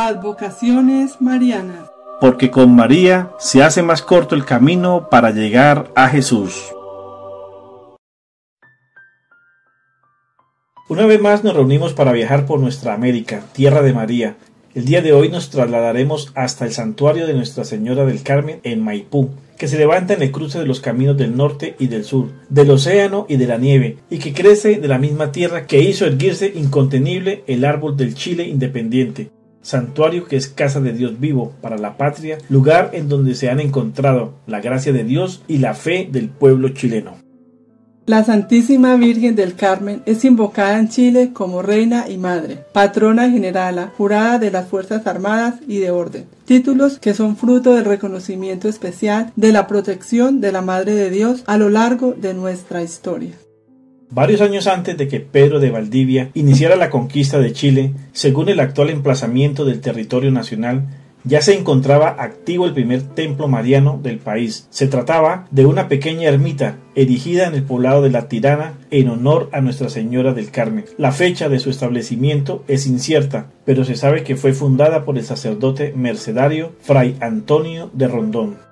Advocaciones Marianas. Porque con María se hace más corto el camino para llegar a Jesús. Una vez más nos reunimos para viajar por nuestra América, tierra de María. El día de hoy nos trasladaremos hasta el santuario de Nuestra Señora del Carmen en Maipú, que se levanta en el cruce de los caminos del norte y del sur, del océano y de la nieve, y que crece de la misma tierra que hizo erguirse incontenible el árbol del Chile independiente, santuario que es casa de Dios vivo para la patria, lugar en donde se han encontrado la gracia de Dios y la fe del pueblo chileno. La Santísima Virgen del Carmen es invocada en Chile como Reina y Madre, patrona generala, jurada de las Fuerzas Armadas y de Orden, títulos que son fruto del reconocimiento especial de la protección de la Madre de Dios a lo largo de nuestra historia. Varios años antes de que Pedro de Valdivia iniciara la conquista de Chile, según el actual emplazamiento del territorio nacional, ya se encontraba activo el primer templo mariano del país. Se trataba de una pequeña ermita erigida en el poblado de La Tirana en honor a Nuestra Señora del Carmen. La fecha de su establecimiento es incierta, pero se sabe que fue fundada por el sacerdote mercedario Fray Antonio de Rondón.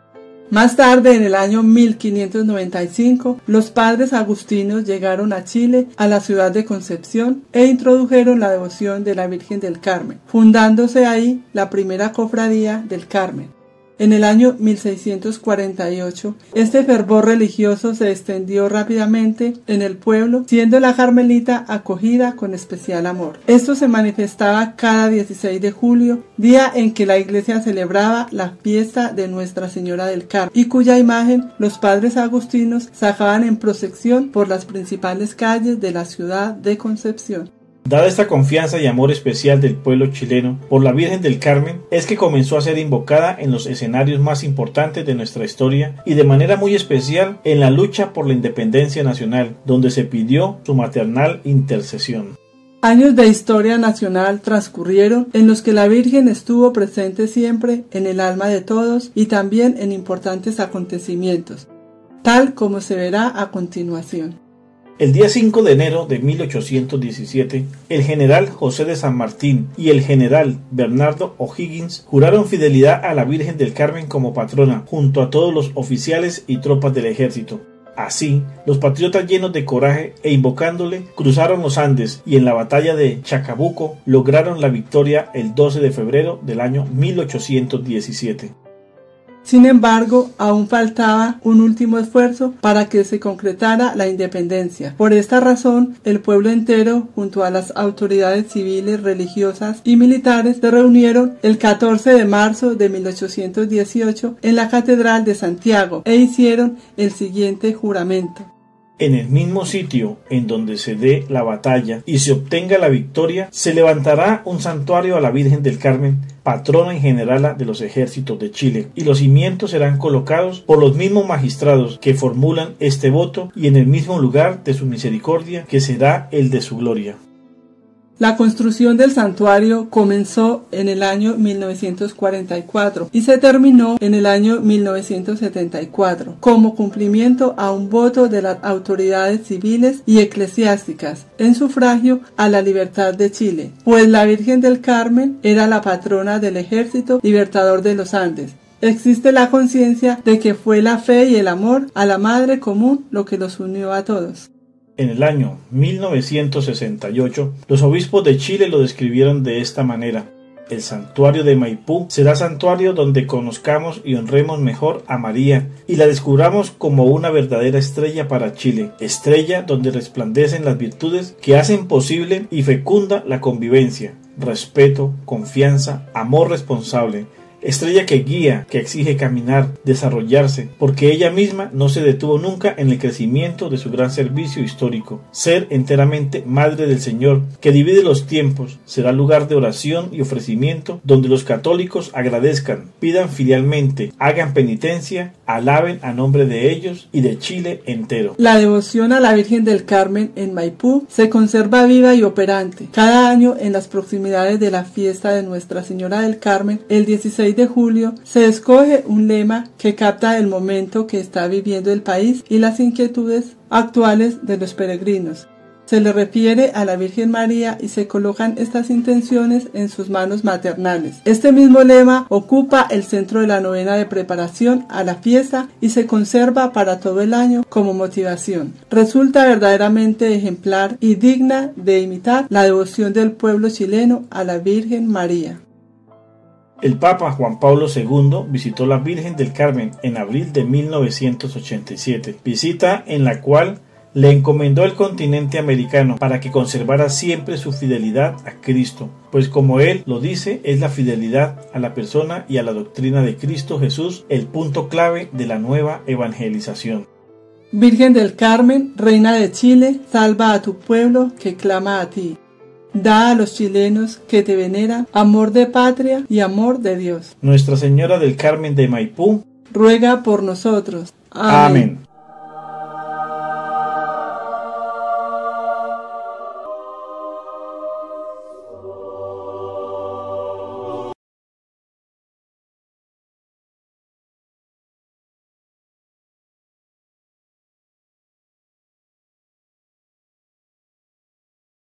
Más tarde, en el año 1595, los padres agustinos llegaron a Chile, a la ciudad de Concepción, e introdujeron la devoción de la Virgen del Carmen, fundándose ahí la primera cofradía del Carmen. En el año 1648, este fervor religioso se extendió rápidamente en el pueblo, siendo la Carmelita acogida con especial amor. Esto se manifestaba cada 16 de julio, día en que la iglesia celebraba la fiesta de Nuestra Señora del Carmen, y cuya imagen los padres agustinos sacaban en procesión por las principales calles de la ciudad de Concepción. Dada esta confianza y amor especial del pueblo chileno por la Virgen del Carmen, es que comenzó a ser invocada en los escenarios más importantes de nuestra historia y de manera muy especial en la lucha por la independencia nacional, donde se pidió su maternal intercesión. Años de historia nacional transcurrieron en los que la Virgen estuvo presente siempre en el alma de todos y también en importantes acontecimientos, tal como se verá a continuación. El día 5 de enero de 1817, el general José de San Martín y el general Bernardo O'Higgins juraron fidelidad a la Virgen del Carmen como patrona, junto a todos los oficiales y tropas del ejército. Así, los patriotas llenos de coraje e invocándole cruzaron los Andes y en la batalla de Chacabuco lograron la victoria el 12 de febrero del año 1817. Sin embargo, aún faltaba un último esfuerzo para que se concretara la independencia. Por esta razón, el pueblo entero, junto a las autoridades civiles, religiosas y militares, se reunieron el 14 de marzo de 1818 en la Catedral de Santiago e hicieron el siguiente juramento en el mismo sitio en donde se dé la batalla y se obtenga la victoria, se levantará un santuario a la Virgen del Carmen, patrona en general de los ejércitos de Chile, y los cimientos serán colocados por los mismos magistrados que formulan este voto y en el mismo lugar de su misericordia que será el de su gloria. La construcción del santuario comenzó en el año 1944 y se terminó en el año 1974 como cumplimiento a un voto de las autoridades civiles y eclesiásticas en sufragio a la libertad de Chile, pues la Virgen del Carmen era la patrona del Ejército Libertador de los Andes. Existe la conciencia de que fue la fe y el amor a la Madre común lo que los unió a todos. En el año 1968, los obispos de Chile lo describieron de esta manera. El santuario de Maipú será santuario donde conozcamos y honremos mejor a María y la descubramos como una verdadera estrella para Chile, estrella donde resplandecen las virtudes que hacen posible y fecunda la convivencia, respeto, confianza, amor responsable, estrella que guía, que exige caminar, desarrollarse, porque ella misma no se detuvo nunca en el crecimiento de su gran servicio histórico. Ser enteramente Madre del Señor, que divide los tiempos, será lugar de oración y ofrecimiento donde los católicos agradezcan, pidan filialmente, hagan penitencia, alaben a nombre de ellos y de Chile entero. La devoción a la Virgen del Carmen en Maipú se conserva viva y operante. Cada año en las proximidades de la fiesta de Nuestra Señora del Carmen, el 16 de julio se escoge un lema que capta el momento que está viviendo el país y las inquietudes actuales de los peregrinos. Se le refiere a la Virgen María y se colocan estas intenciones en sus manos maternales. Este mismo lema ocupa el centro de la novena de preparación a la fiesta y se conserva para todo el año como motivación. Resulta verdaderamente ejemplar y digna de imitar la devoción del pueblo chileno a la Virgen María. El Papa Juan Pablo II visitó la Virgen del Carmen en abril de 1987, visita en la cual le encomendó el continente americano para que conservara siempre su fidelidad a Cristo, pues como él lo dice, es la fidelidad a la persona y a la doctrina de Cristo Jesús el punto clave de la nueva evangelización. Virgen del Carmen, Reina de Chile, salva a tu pueblo que clama a ti. Da a los chilenos que te veneran amor de patria y amor de Dios. Nuestra Señora del Carmen de Maipú, ruega por nosotros. Amén.